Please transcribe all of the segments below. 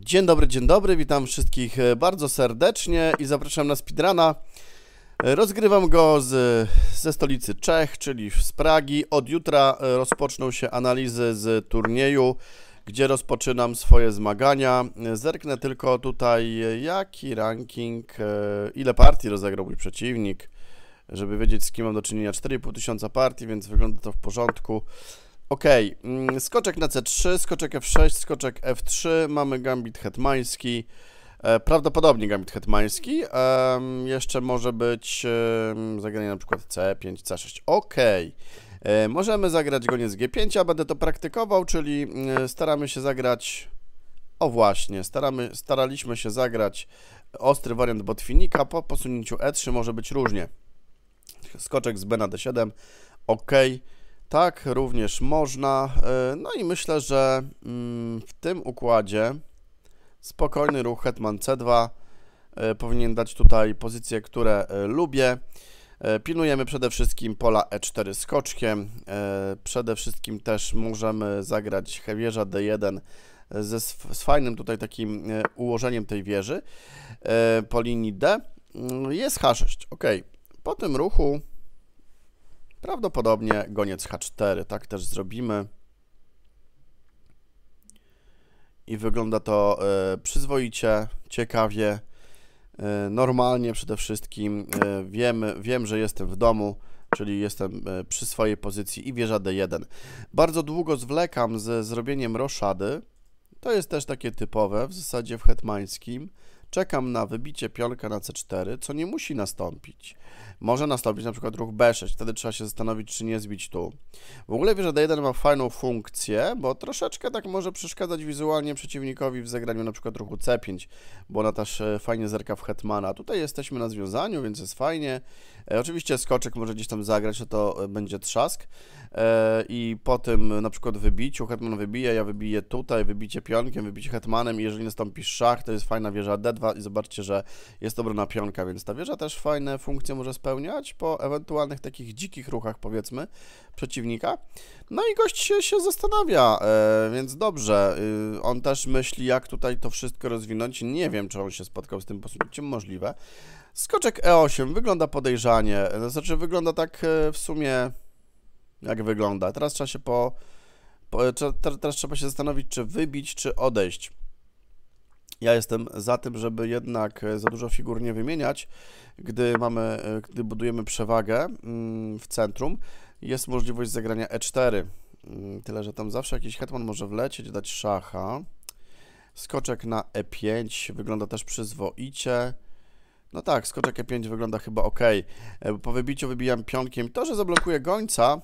Dzień dobry, dzień dobry, witam wszystkich e, bardzo serdecznie i zapraszam na speedruna. E, Rozgrywam go z, ze stolicy Czech, czyli z Pragi. Od jutra e, rozpoczną się analizy z turnieju, gdzie rozpoczynam swoje zmagania. Zerknę tylko tutaj, jaki ranking, ile partii rozegrał mój przeciwnik, żeby wiedzieć z kim mam do czynienia. 4,5 tysiąca partii, więc wygląda to w porządku. Ok, mm, skoczek na C3, skoczek F6, skoczek F3, mamy gambit hetmański, e, prawdopodobnie gambit hetmański, jeszcze może być zagranie na przykład C5, C6, ok. E, możemy zagrać goniec G5, a będę to praktykował, czyli mm, staramy się zagrać, o właśnie, staramy, staraliśmy się zagrać ostry wariant botwinika, po posunięciu E3 może być różnie. Skoczek z B na D7, ok. Tak, również można. E, No i myślę, że mm, w tym układzie spokojny ruch Hetman C2 e, powinien dać tutaj pozycje, które e, lubię. Pilnujemy przede wszystkim pola E4 skoczkiem. Przede wszystkim też możemy zagrać wieża D1 ze, z fajnym tutaj takim ułożeniem tej wieży po linii D. Mm, Jest H6, ok. Po tym ruchu Prawdopodobnie goniec H4, tak też zrobimy. I wygląda to e, przyzwoicie, ciekawie, e, normalnie przede wszystkim. E, wiemy, wiem, że jestem w domu, czyli jestem przy swojej pozycji i wieża D1. Bardzo długo zwlekam ze zrobieniem roszady. To jest też takie typowe w zasadzie w hetmańskim. Czekam na wybicie pionka na C4, co nie musi nastąpić. Może nastąpić na przykład ruch B6, wtedy trzeba się zastanowić, czy nie zbić tu. W ogóle wieża D1 ma fajną funkcję, bo troszeczkę tak może przeszkadzać wizualnie przeciwnikowi w zagraniu na przykład ruchu C5, bo ona też e, fajnie zerka w hetmana. Tutaj jesteśmy na związaniu, więc jest fajnie. E, oczywiście skoczek może gdzieś tam zagrać, to to e, będzie trzask. I po tym na przykład wybiciu, hetman wybije, ja wybiję tutaj, wybicie pionkiem, wybicie hetmanem i jeżeli nastąpi szach, to jest fajna wieża D2 i zobaczcie, że jest obrona pionka, więc ta wieża też fajne funkcje może spełniać po ewentualnych takich dzikich ruchach, powiedzmy, przeciwnika. No i gość się, się zastanawia, e, więc dobrze. Y, on też myśli, jak tutaj to wszystko rozwinąć. Nie wiem, czy on się spotkał z tym posunięciem, możliwe. Skoczek E8 wygląda podejrzanie, to znaczy wygląda tak e, w sumie jak wygląda. Teraz trzeba się po, te- teraz trzeba się zastanowić, czy wybić, czy odejść. Ja jestem za tym, żeby jednak e, za dużo figur nie wymieniać, gdy mamy, e, gdy budujemy przewagę mm, w centrum, jest możliwość zagrania E4. Mm, Tyle, że tam zawsze jakiś hetman może wlecieć, dać szacha. Skoczek na E5 wygląda też przyzwoicie. No tak, skoczek E5 wygląda chyba ok. E, Po wybiciu wybijam pionkiem. To, że zablokuję gońca,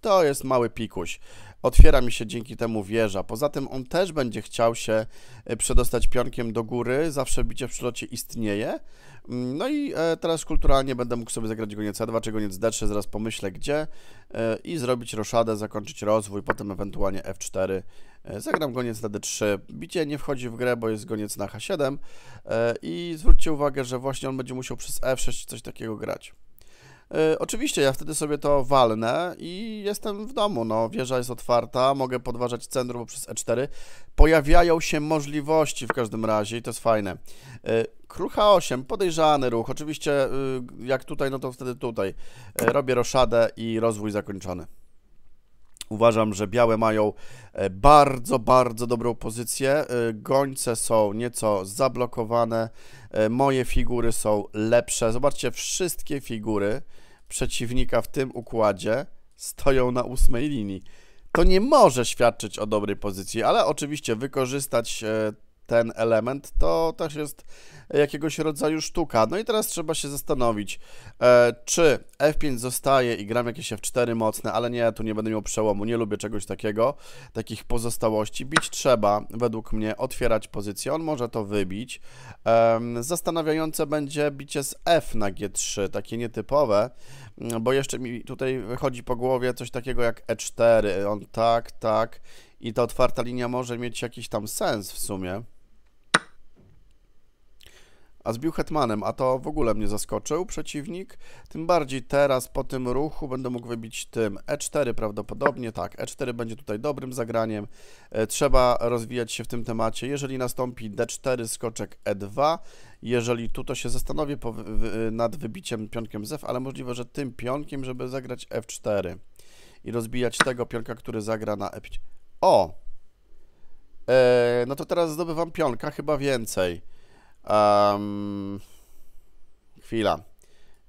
to jest mały pikuś. Otwiera mi się dzięki temu wieża. Poza tym on też będzie chciał się e, przedostać pionkiem do góry. Zawsze bicie w przylocie istnieje. Mm, No i e, teraz kulturalnie będę mógł sobie zagrać goniec C2 czy goniec D3, zaraz pomyślę gdzie e, i zrobić roszadę, zakończyć rozwój, potem ewentualnie F4. E, Zagram goniec na D3. Bicie nie wchodzi w grę, bo jest goniec na H7 e, i zwróćcie uwagę, że właśnie on będzie musiał przez F6 coś takiego grać. E, Oczywiście ja wtedy sobie to walnę i jestem w domu. No, wieża jest otwarta, mogę podważać centrum poprzez E4. Pojawiają się możliwości w każdym razie i to jest fajne. E, Król H8, podejrzany ruch. Oczywiście y, jak tutaj, no to wtedy tutaj. E, Robię roszadę i rozwój zakończony. Uważam, że białe mają e, bardzo, bardzo dobrą pozycję. E, Gońce są nieco zablokowane. E, Moje figury są lepsze. Zobaczcie, wszystkie figury przeciwnika w tym układzie stoją na ósmej linii. To nie może świadczyć o dobrej pozycji, ale oczywiście wykorzystać ten element to też jest jakiegoś rodzaju sztuka. No i teraz trzeba się zastanowić, e, czy F5 zostaje i gram jakieś F4 mocne, ale nie, tu nie będę miał przełomu, nie lubię czegoś takiego, takich pozostałości. Bić trzeba, według mnie, otwierać pozycję, on może to wybić. Zastanawiające będzie bicie z F na G3, takie nietypowe, mm, bo jeszcze mi tutaj wychodzi po głowie coś takiego jak E4, on tak, tak i ta otwarta linia może mieć jakiś tam sens w sumie. A zbił hetmanem, a to w ogóle mnie zaskoczył przeciwnik. Tym bardziej teraz po tym ruchu będę mógł wybić tym E4 prawdopodobnie, tak, E4 będzie tutaj dobrym zagraniem. E, trzeba rozwijać się w tym temacie. Jeżeli nastąpi D4, skoczek E2, jeżeli tu to się zastanowię nad wybiciem pionkiem F, ale możliwe, że tym pionkiem, żeby zagrać F4 i rozbijać tego pionka, który zagra na E5. O! E, no to teraz zdobywam pionka, chyba więcej. Um, chwila.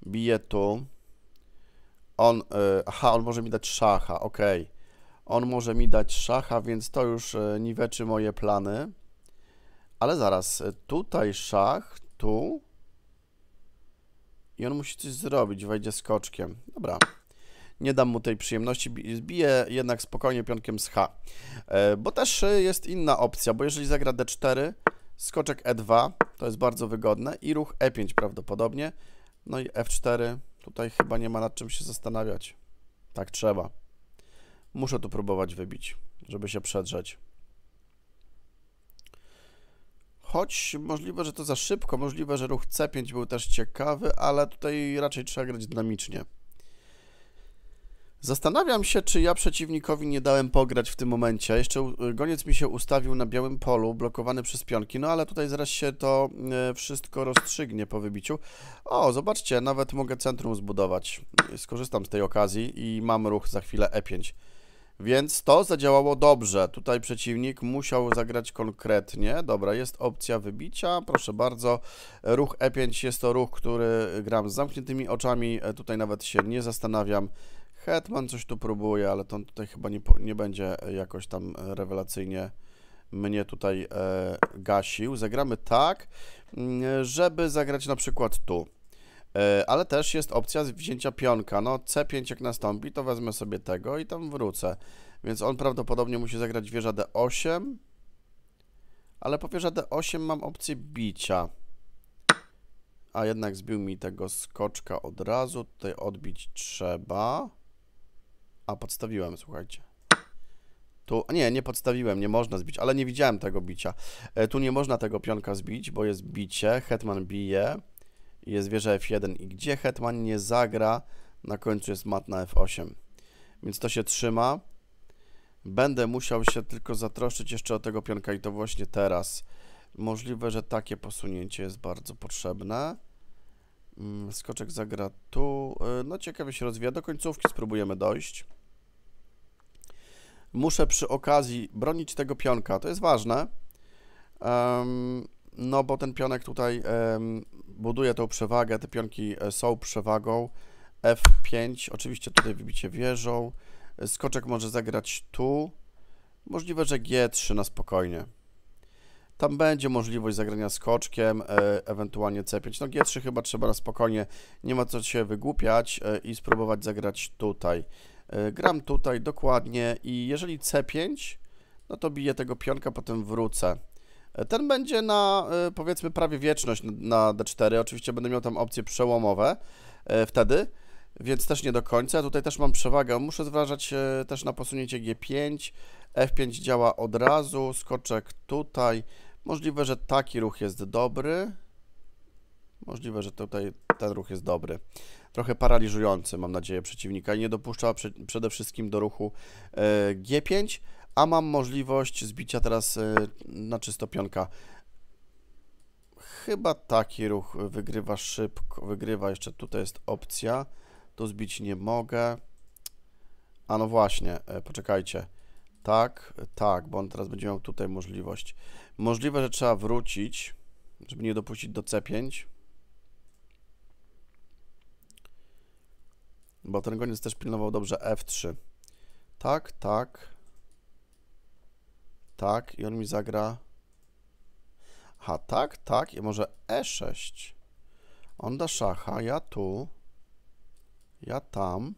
Bije tu. On, e, aha, on może mi dać szacha, ok. On może mi dać szacha, więc to już e, niweczy moje plany. Ale zaraz, e, tutaj szach, tu. I on musi coś zrobić, wejdzie skoczkiem. Dobra. Nie dam mu tej przyjemności, zbiję jednak spokojnie pionkiem z H. E, bo też jest inna opcja, bo jeżeli zagra D4, skoczek E2, to jest bardzo wygodne i ruch E5 prawdopodobnie. No i F4, tutaj chyba nie ma nad czym się zastanawiać. Tak trzeba. Muszę tu próbować wybić, żeby się przedrzeć. Choć możliwe, że to za szybko, możliwe, że ruch C5 był też ciekawy, ale tutaj raczej trzeba grać dynamicznie. Zastanawiam się, czy ja przeciwnikowi nie dałem pograć w tym momencie. Jeszcze goniec mi się ustawił na białym polu, blokowany przez pionki, no ale tutaj zaraz się to e, wszystko rozstrzygnie po wybiciu. O, zobaczcie, nawet mogę centrum zbudować. Skorzystam z tej okazji i mam ruch za chwilę E5. Więc to zadziałało dobrze. Tutaj przeciwnik musiał zagrać konkretnie. Dobra, jest opcja wybicia. Proszę bardzo. Ruch E5 jest to ruch, który gram z zamkniętymi oczami. E, tutaj nawet się nie zastanawiam. Hetman coś tu próbuje, ale to tutaj chyba nie, nie będzie jakoś tam rewelacyjnie mnie tutaj e, gasił. Zagramy tak, mm, żeby zagrać na przykład tu. E, ale też jest opcja wzięcia pionka. No C5 jak nastąpi, to wezmę sobie tego i tam wrócę. Więc on prawdopodobnie musi zagrać wieża D8. Ale po wieża D8 mam opcję bicia. A jednak zbił mi tego skoczka od razu. Tutaj odbić trzeba. A, podstawiłem, słuchajcie. Tu, nie, nie podstawiłem, nie można zbić, ale nie widziałem tego bicia. E, tu nie można tego pionka zbić, bo jest bicie, hetman bije, jest wieża F1 i gdzie hetman nie zagra, na końcu jest mat na F8. Więc to się trzyma. Będę musiał się tylko zatroszczyć jeszcze o tego pionka i to właśnie teraz. Możliwe, że takie posunięcie jest bardzo potrzebne. Mm, skoczek zagra tu. E, no ciekawie się rozwija. Do końcówki spróbujemy dojść muszę przy okazji bronić tego pionka. To jest ważne, no bo ten pionek tutaj buduje tą przewagę, te pionki e, są przewagą. F5, oczywiście tutaj wybicie wieżą. Skoczek może zagrać tu. Możliwe, że G3 na spokojnie. Tam będzie możliwość zagrania skoczkiem, e, ewentualnie C5. No G3 chyba trzeba na spokojnie, nie ma co się wygłupiać e, i spróbować zagrać tutaj. E, gram tutaj dokładnie i jeżeli C5, no to biję tego pionka, potem wrócę. E, ten będzie na e, powiedzmy prawie wieczność na D4. Oczywiście będę miał tam opcje przełomowe wtedy, więc też nie do końca. Tutaj też mam przewagę. Muszę zwracać też na posunięcie G5. F5 działa od razu. Skoczek tutaj. Możliwe, że taki ruch jest dobry. Możliwe, że tutaj ten ruch jest dobry trochę paraliżujący, mam nadzieję, przeciwnika i nie dopuszcza prze, przede wszystkim do ruchu e, G5, a mam możliwość zbicia teraz e, na czysto pionka. Chyba taki ruch wygrywa szybko, wygrywa, jeszcze tutaj jest opcja, tu zbić nie mogę. A no właśnie, e, poczekajcie. Tak, tak, bo on teraz będzie miał tutaj możliwość. Możliwe, że trzeba wrócić, żeby nie dopuścić do C5. Bo ten goniec też pilnował dobrze F3. Tak, tak. Tak, i on mi zagra... Aha, tak, tak, i może E6. On da szacha, ja tu. Ja tam.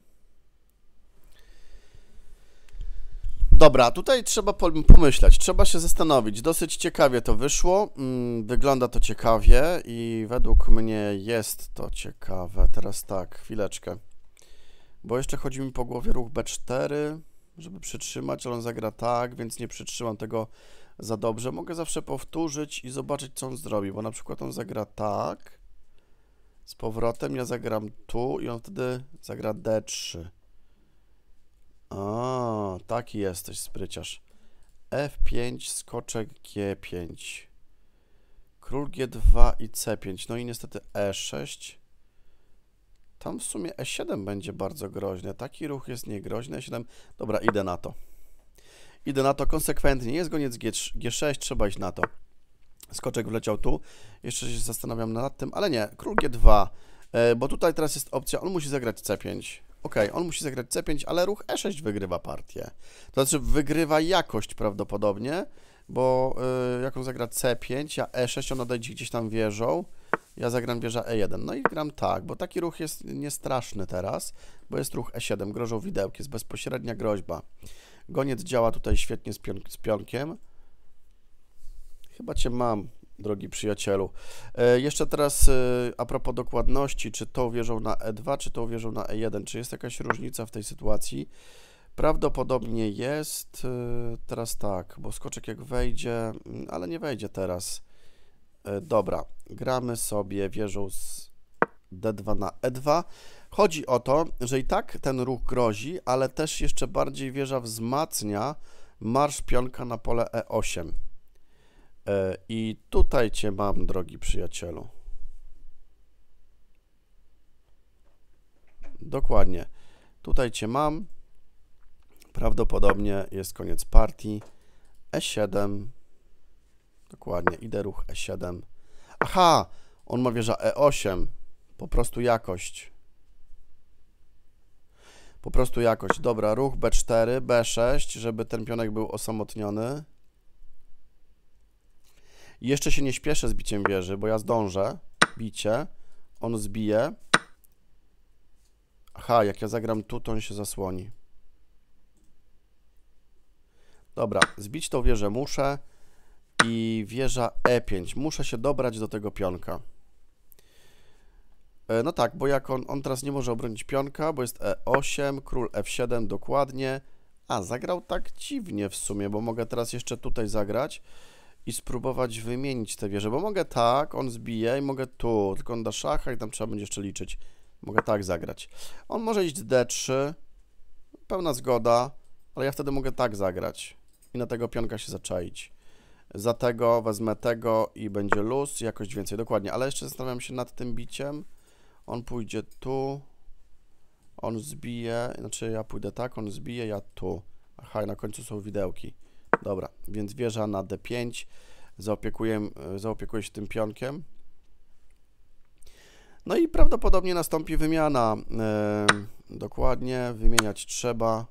Dobra, tutaj trzeba pomyśleć, trzeba się zastanowić. Dosyć ciekawie to wyszło, mm, wygląda to ciekawie i według mnie jest to ciekawe. Teraz tak, chwileczkę. Bo jeszcze chodzi mi po głowie ruch B4, żeby przytrzymać, ale on zagra tak, więc nie przytrzymam tego za dobrze. Mogę zawsze powtórzyć i zobaczyć, co on zrobi, bo na przykład on zagra tak, z powrotem ja zagram tu i on wtedy zagra D3. A, taki jesteś, spryciarz. F5, skoczek G5. Król G2 i C5. No i niestety E6. Tam w sumie E7 będzie bardzo groźny. Taki ruch jest niegroźny. E7. Dobra, idę na to. Idę na to konsekwentnie. Jest goniec G, G6, trzeba iść na to. Skoczek wleciał tu. Jeszcze się zastanawiam nad tym, ale nie. Król G2, e, bo tutaj teraz jest opcja, on musi zagrać C5. Ok, on musi zagrać C5, ale ruch E6 wygrywa partię. To znaczy wygrywa jakość prawdopodobnie, bo y, jak on zagra C5, ja E6, on odejdzie gdzieś tam wieżą, ja zagram wieża E1. No i gram tak, bo taki ruch jest niestraszny teraz, bo jest ruch E7, grożą widełki, jest bezpośrednia groźba. Goniec działa tutaj świetnie z, pion z pionkiem. Chyba cię mam, drogi przyjacielu. E, jeszcze teraz e, a propos dokładności, czy to wierzą na E2, czy to wierzą na E1, czy jest jakaś różnica w tej sytuacji? Prawdopodobnie jest. E, teraz tak, bo skoczek jak wejdzie, mm, ale nie wejdzie teraz. E, dobra, gramy sobie wieżą z D2 na E2. Chodzi o to, że i tak ten ruch grozi, ale też jeszcze bardziej wieża wzmacnia marsz pionka na pole E8. E, I tutaj Cię mam, drogi przyjacielu. Dokładnie. Tutaj Cię mam. Prawdopodobnie jest koniec partii. E7. Dokładnie. Idę ruch E7. Aha! On ma wieża E8. Po prostu jakość. Po prostu jakość. Dobra, ruch B4, B6, żeby ten pionek był osamotniony. Jeszcze się nie śpieszę z biciem wieży, bo ja zdążę. Bicie. On zbije. Aha, jak ja zagram tu, to on się zasłoni. Dobra, zbić tą wieżę muszę. I wieża E5. Muszę się dobrać do tego pionka. E, no tak, bo jak on, on teraz nie może obronić pionka, bo jest E8, król F7 dokładnie. A, zagrał tak dziwnie w sumie, bo mogę teraz jeszcze tutaj zagrać i spróbować wymienić te wieże, bo mogę tak, on zbije i mogę tu, tylko on da szacha i tam trzeba będzie jeszcze liczyć. Mogę tak zagrać. On może iść D3, pełna zgoda, ale ja wtedy mogę tak zagrać i na tego pionka się zaczaić. Za tego wezmę tego i będzie luz, jakość więcej, dokładnie, ale jeszcze zastanawiam się nad tym biciem. On pójdzie tu, on zbije, znaczy ja pójdę tak, on zbije, ja tu. Aha, na końcu są widełki. Dobra, więc wieża na D5. Zaopiekuję, zaopiekuję się tym pionkiem. No i prawdopodobnie nastąpi wymiana. Dokładnie, wymieniać trzeba.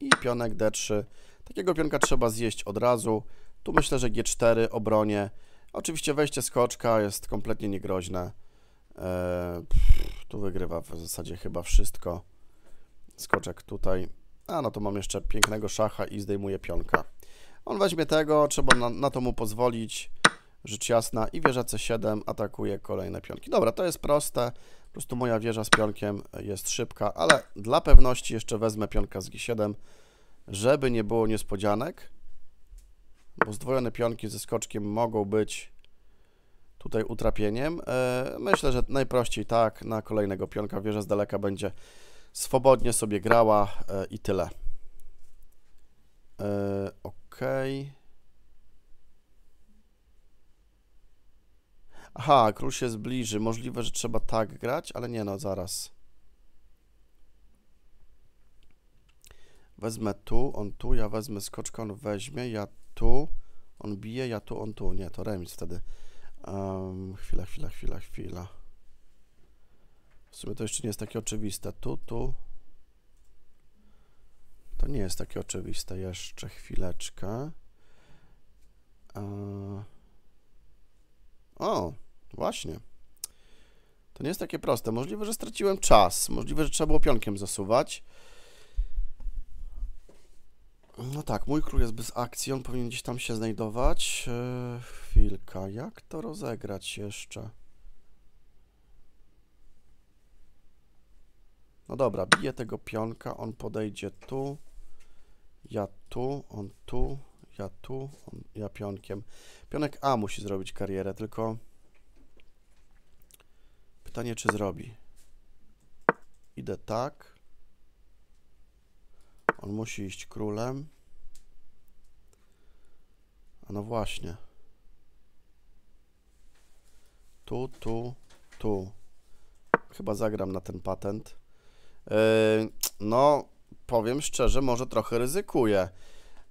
I pionek D3. Takiego pionka trzeba zjeść od razu. Tu myślę, że G4 obronie. Oczywiście wejście skoczka jest kompletnie niegroźne. E, pff, tu wygrywa w zasadzie chyba wszystko. Skoczek tutaj a no to mam jeszcze pięknego szacha i zdejmuję pionka. On weźmie tego, trzeba na, na to mu pozwolić. Rzecz jasna. I wieża C7 atakuje kolejne pionki. Dobra, to jest proste. Po prostu moja wieża z pionkiem jest szybka, ale dla pewności jeszcze wezmę pionka z G7, żeby nie było niespodzianek. Bo zdwojone pionki ze skoczkiem mogą być tutaj utrapieniem. E, myślę, że najprościej tak, na kolejnego pionka wieża z daleka będzie swobodnie sobie grała e, i tyle. E, ok. Aha, król się zbliży. Możliwe, że trzeba tak grać, ale nie no, zaraz. Wezmę tu, on tu, ja wezmę skoczkę, on weźmie, ja tu, on bije, ja tu, on tu. Nie, to remis wtedy. Um, chwila, chwila, chwila, chwila. W sumie to jeszcze nie jest takie oczywiste. Tu, tu. To nie jest takie oczywiste. Jeszcze chwileczkę. O, właśnie. To nie jest takie proste. Możliwe, że straciłem czas. Możliwe, że trzeba było pionkiem zasuwać. No tak, mój król jest bez akcji. On powinien gdzieś tam się znajdować. Yy, chwilka. Jak to rozegrać jeszcze? No dobra, biję tego pionka, on podejdzie tu, ja tu, on tu, ja tu, on, ja pionkiem. Pionek A musi zrobić karierę, tylko pytanie, czy zrobi. Idę tak. On musi iść królem. A no właśnie. Tu, tu, tu. Chyba zagram na ten patent. Yy, no, powiem szczerze, może trochę ryzykuję,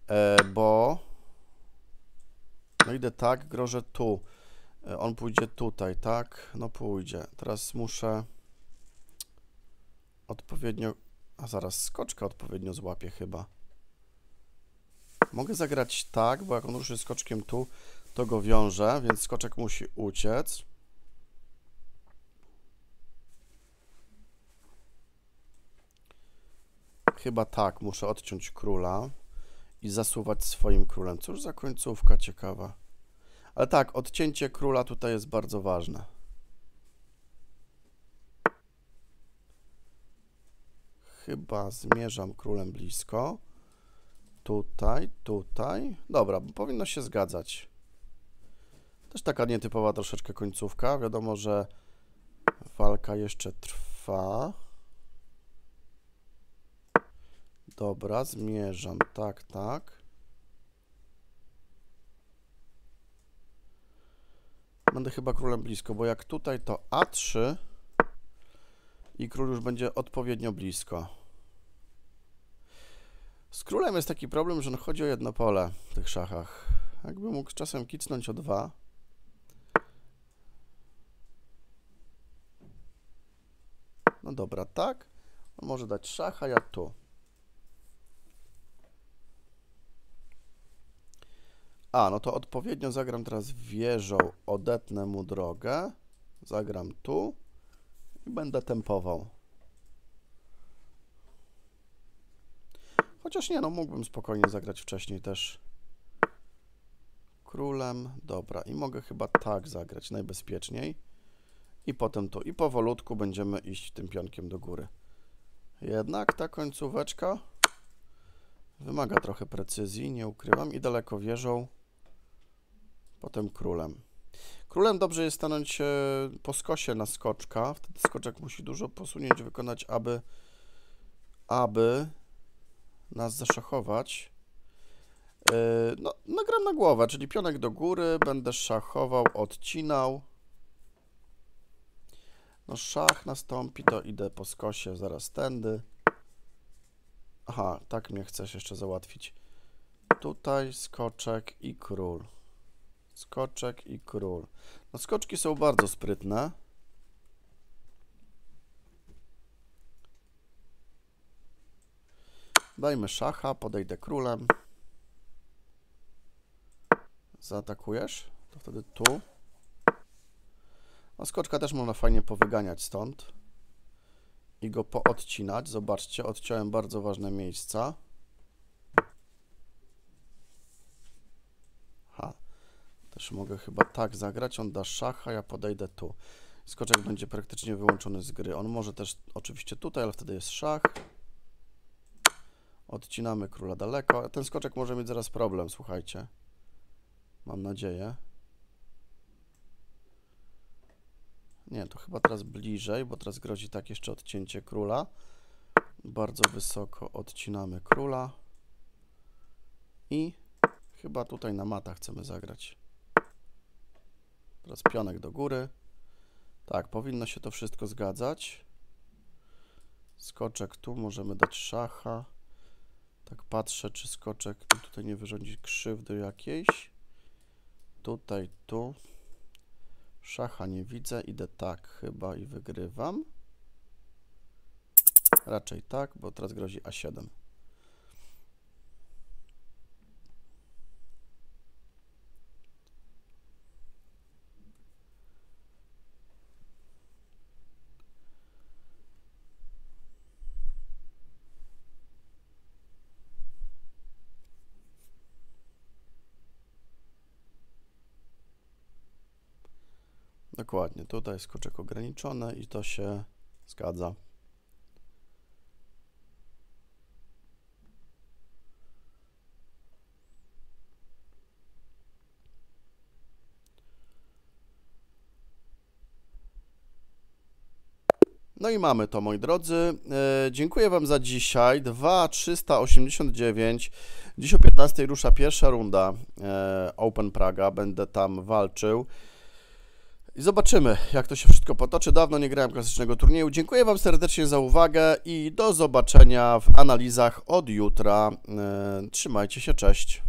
yy, bo no idę tak, grożę tu. Yy, on pójdzie tutaj, tak? No pójdzie. Teraz muszę odpowiednio... A zaraz skoczka odpowiednio złapię chyba. Mogę zagrać tak, bo jak on ruszy skoczkiem tu, to go wiąże, więc skoczek musi uciec. Chyba tak, muszę odciąć króla i zasuwać swoim królem. Cóż za końcówka ciekawa. Ale tak, odcięcie króla tutaj jest bardzo ważne. Chyba zmierzam królem blisko. Tutaj, tutaj. Dobra, powinno się zgadzać. Też taka nietypowa troszeczkę końcówka. Wiadomo, że walka jeszcze trwa. Dobra, zmierzam. Tak, tak. Będę chyba królem blisko, bo jak tutaj to A3 i król już będzie odpowiednio blisko. Królem jest taki problem, że on chodzi o jedno pole w tych szachach. Jakby mógł czasem kicnąć o dwa. No dobra, tak. On może dać szacha, ja tu. A, no to odpowiednio zagram teraz wieżą, odetnę mu drogę, zagram tu i będę tempował. Chociaż nie, no mógłbym spokojnie zagrać wcześniej też królem. Dobra, i mogę chyba tak zagrać najbezpieczniej. I potem tu. I powolutku będziemy iść tym pionkiem do góry. Jednak ta końcóweczka wymaga trochę precyzji, nie ukrywam. I daleko wieżą potem królem. Królem dobrze jest stanąć e, po skosie na skoczka, wtedy skoczek musi dużo posunięć wykonać, aby, aby nas zaszachować. E, no, nagram na głowę, czyli pionek do góry, będę szachował, odcinał. No szach nastąpi, to idę po skosie zaraz tędy. Aha, tak mnie chcesz jeszcze załatwić. Tutaj skoczek i król. Skoczek i król. No skoczki są bardzo sprytne. Dajmy szacha, podejdę królem. Zaatakujesz? To wtedy tu. No skoczka też można fajnie powyganiać stąd. I go poodcinać. Zobaczcie, odciąłem bardzo ważne miejsca. Też mogę chyba tak zagrać. On da szacha, ja podejdę tu. Skoczek będzie praktycznie wyłączony z gry. On może też oczywiście tutaj, ale wtedy jest szach. Odcinamy króla daleko. Ten skoczek może mieć zaraz problem, słuchajcie. Mam nadzieję. Nie, to chyba teraz bliżej, bo teraz grozi tak jeszcze odcięcie króla. Bardzo wysoko odcinamy króla. I chyba tutaj na mata chcemy zagrać. Teraz pionek do góry. Tak, powinno się to wszystko zgadzać. Skoczek tu, możemy dać szacha. Tak patrzę, czy skoczek tutaj nie wyrządzi krzywdy jakiejś. Tutaj, tu. Szacha nie widzę, idę tak chyba i wygrywam. Raczej tak, bo teraz grozi A7. Dokładnie, tutaj jest skoczek ograniczony i to się zgadza. No i mamy to, moi drodzy. E, dziękuję Wam za dzisiaj. 2389. Dziś o 15 rusza pierwsza runda e, Open Praga. Będę tam walczył. I zobaczymy, jak to się wszystko potoczy. Dawno nie grałem klasycznego turnieju. Dziękuję Wam serdecznie za uwagę i do zobaczenia w analizach od jutra. E, trzymajcie się, cześć.